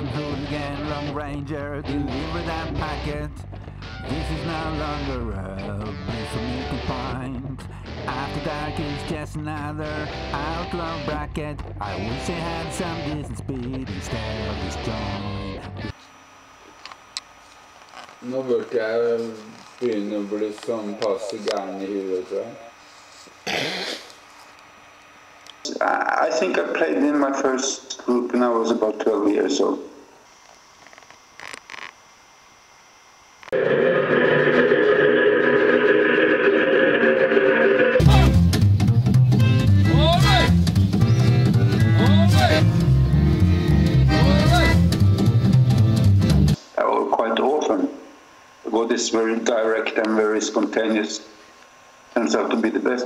one hooligan long ranger deliver that packet. This is no longer a place for me to find. After dark is just another outlaw bracket. I wish I had some decent speed instead of this joint. Nå burde jeg begynne å bli sånn passe gæren i huet, tror jeg. I I think I played in my first group when I was about 12 years old. God is very direct and very spontaneous. Turns out to be the best.